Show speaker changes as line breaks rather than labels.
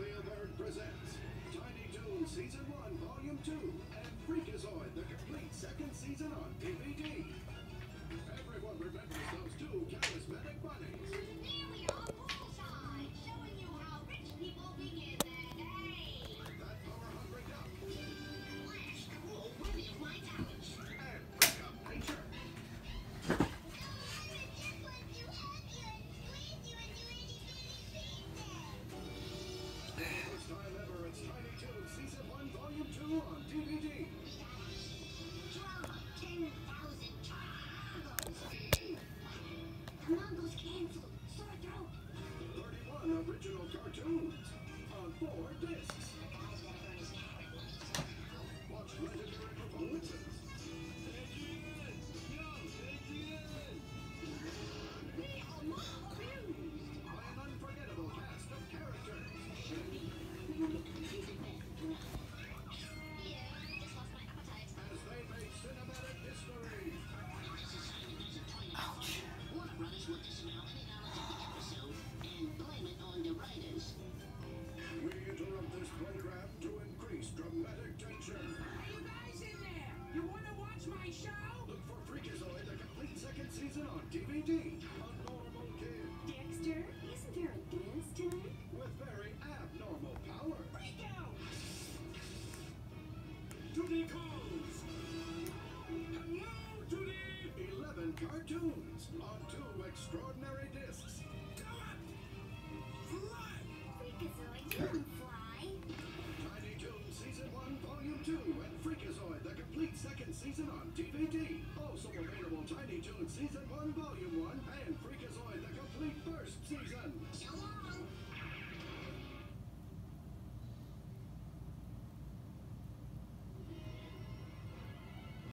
Theodard presents Tiny Toon Season 1, Volume 2, and Freakazoid, the complete second season tunes on four discs.
to the
calls. Hello to the 11 cartoons on two extraordinary discs. Fly!
Freakazoid, you can fly.
Tiny Toons Season 1, Volume 2, and Freakazoid, the complete second season on DVD. Also available Tiny Toons Season 1, Volume 1, and Freakazoid, the complete first season. Show Hello!